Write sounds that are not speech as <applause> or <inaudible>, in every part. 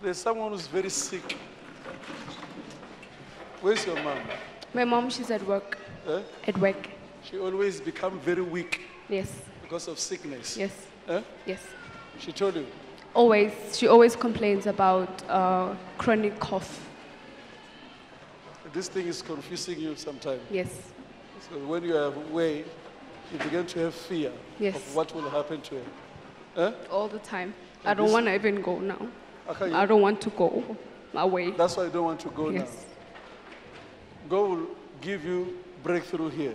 There's someone who's very sick. Where's your mom? My mom, she's at work. Eh? At work. She always become very weak Yes. because of sickness. Yes. Eh? Yes. She told you. Always. She always complains about uh, chronic cough. This thing is confusing you sometimes. Yes. So when you are away, you begin to have fear Yes. of what will happen to her. Eh? All the time. I don't want to even go now. Okay, I don't want to go away. That's why you don't want to go now. Yes. God will give you breakthrough here.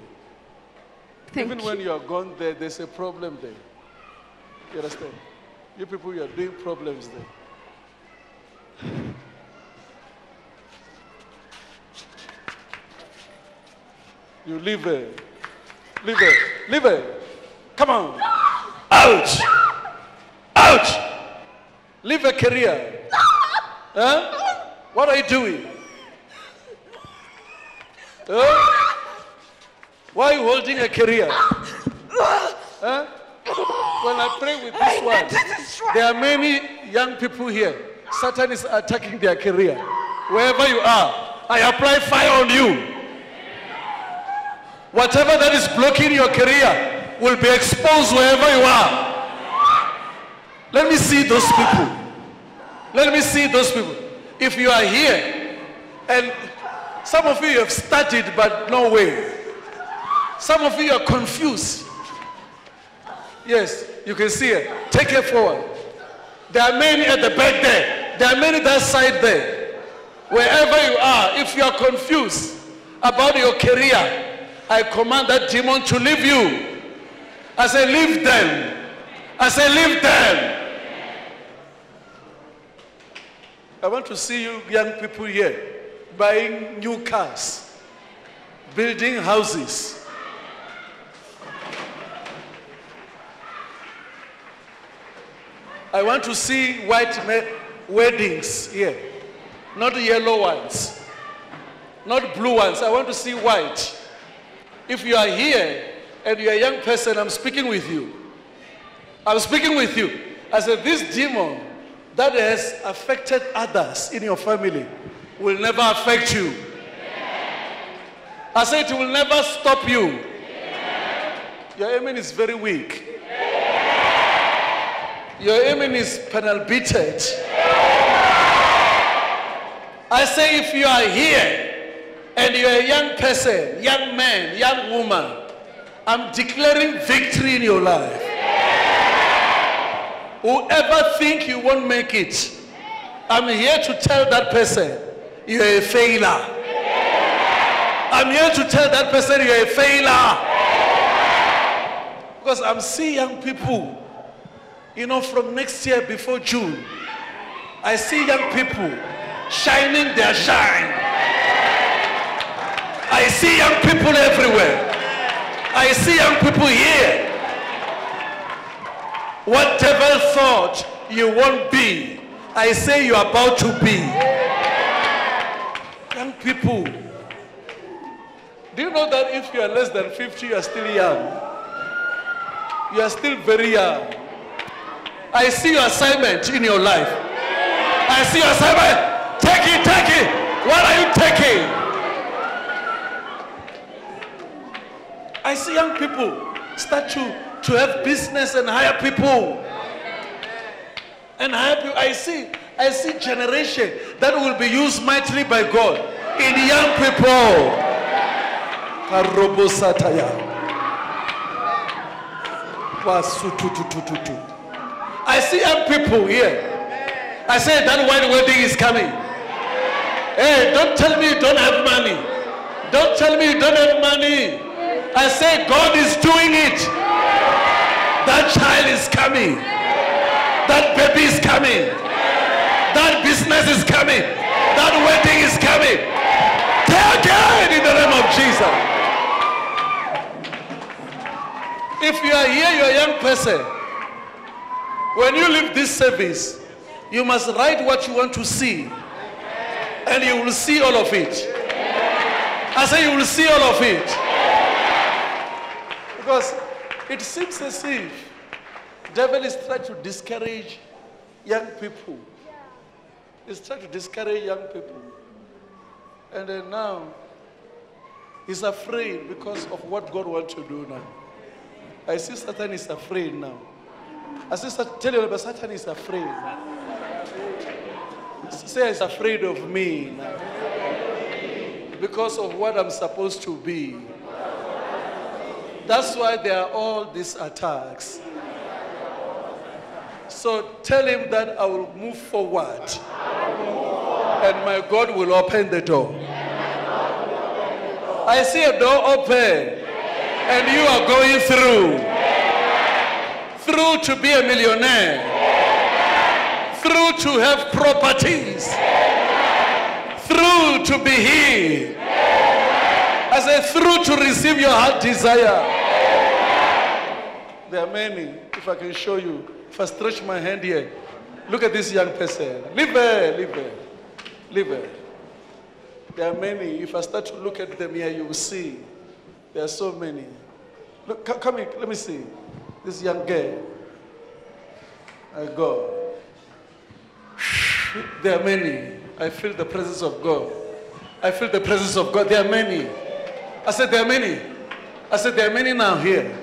Thank Even you. when you are gone there, there's a problem there. You understand? You people, you are doing problems there. You leave her. Leave her. Leave her. Come on. Ouch. Out. Leave a career. <laughs> Huh? What are you doing? Huh? Why are you holding a career? Huh? When I pray with this one, there are many young people here. Satan is attacking their career. Wherever you are, I apply fire on you. Whatever that is blocking your career will be exposed wherever you are. Let me see those people. Let me see those people. If you are here, and some of you have studied but no way. Some of you are confused. Yes, you can see it. Take it forward. There are many at the back there. There are many that side there. Wherever you are, if you are confused about your career, I command that demon to leave you. I say, leave them. I say, leave them. I want to see you young people here buying new cars, building houses. I want to see white weddings here, not yellow ones, not blue ones. I want to see white. If you are here and you're a young person, I'm speaking with you. I'm speaking with you. I said, this demon that has affected others in your family will never affect you. I said, it will never stop you. Your amen is very weak. Your amen is panel beated. I say, if you are here and you're a young person, young man, young woman, I'm declaring victory in your life. Whoever think you won't make it, I'm here to tell that person you're a failure. I'm here to tell that person you're a failure. Because I'm seeing young people, you know, from next year before June, I see young people shining their shine. I see young people everywhere. I see young people here. What devil thought you won't be, I say you're about to be. Young people, do you know that if you are less than 50, you are still young? You are still very young. I see your assignment in your life. I see your assignment. Take it, take it. What are you taking? I see young people start to, to have business and hire people. And hire people. I see, I see generation that will be used mightily by God in young people. I see young people here. I say that white wedding is coming. Hey, don't tell me you don't have money. Don't tell me you don't have money. I say God is doing it. That child is coming. That baby is coming. That business is coming. That wedding is coming. Take it in the name of Jesus. If you are here, you're a young person. When you leave this service, you must write what you want to see. And you will see all of it. I say you will see all of it. Because it seems as if devil is trying to discourage young people. He's trying to discourage young people. And then now, he's afraid because of what God wants to do now. I see Satan is afraid now. I see Satan, tell you, but Satan is afraid. Say he's afraid of me now. Because of what I'm supposed to be. That's why there are all these attacks. So tell him that I will move forward. And my God will open the door. I see a door open. And you are going through. Through to be a millionaire. Through to have properties. Through to be healed. I said, through to receive your heart desire. There are many. If I can show you, if I stretch my hand here, look at this young person. Leave there, leave there, leave there. There are many. If I start to look at them here, you will see. There are so many. Look, come here, let me see. This young girl. My God. There are many. I feel the presence of God. I feel the presence of God. There are many. I said, There are many. I said, There are many now here.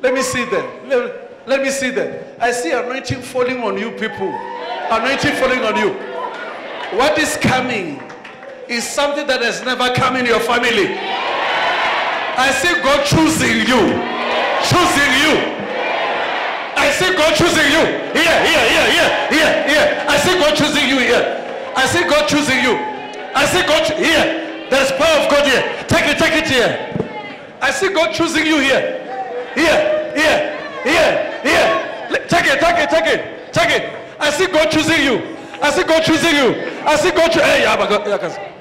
Let me see them. Let, let me see them. I see anointing falling on you, people. Anointing falling on you. What is coming is something that has never come in your family. I see God choosing you. Choosing you. I see God choosing you. Here, here, here, here, here, here. I see God choosing you here. I see God choosing you. I see God here. There's power of God here. Take it, take it here. I see God choosing you here. Here, here, here, here. Take it, take it, take it, take it. I see God choosing you. I see God choosing you. I see God. Cho- hey, yeah, my God, yeah.